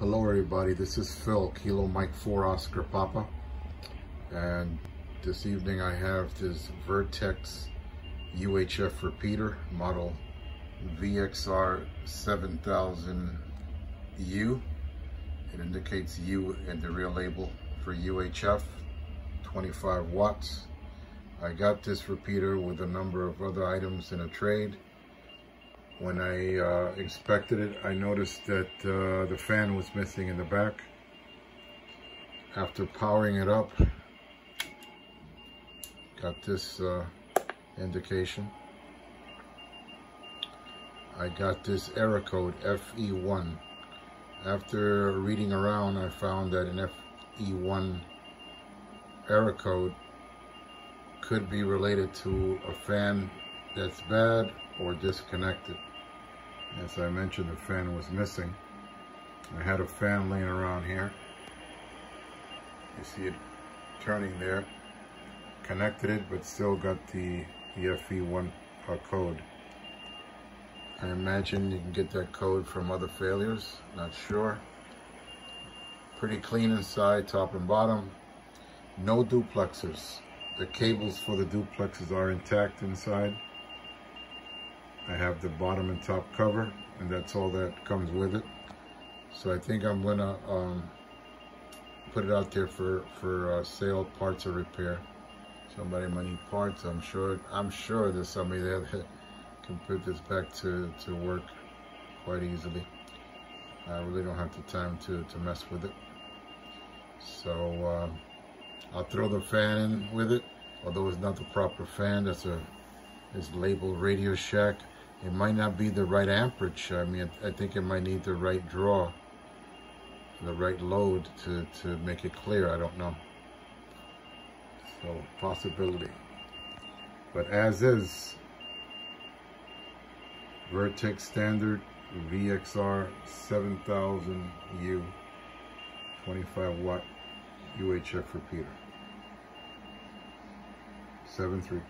Hello everybody, this is Phil, Kilo Mike 4 Oscar Papa. And this evening I have this Vertex UHF repeater, model VXR 7000U. It indicates U in the real label for UHF, 25 watts. I got this repeater with a number of other items in a trade. When I uh, inspected it, I noticed that uh, the fan was missing in the back. After powering it up, got this uh, indication. I got this error code, FE1. After reading around, I found that an FE1 error code could be related to a fan that's bad or disconnected. As I mentioned, the fan was missing. I had a fan laying around here. You see it turning there. Connected it, but still got the, the FE1 uh, code. I imagine you can get that code from other failures, not sure. Pretty clean inside, top and bottom. No duplexers. The cables for the duplexes are intact inside. I have the bottom and top cover, and that's all that comes with it. So I think I'm gonna um, put it out there for for uh, sale, parts or repair. Somebody might need parts. I'm sure. I'm sure there's somebody there that can put this back to to work quite easily. I really don't have the time to to mess with it. So um, I'll throw the fan in with it, although it's not the proper fan. That's a it's labeled Radio Shack it might not be the right amperage. I mean, I think it might need the right draw, the right load to, to make it clear. I don't know. So, possibility. But as is, Vertex Standard VXR 7000U 25 watt UHF repeater. 7.3.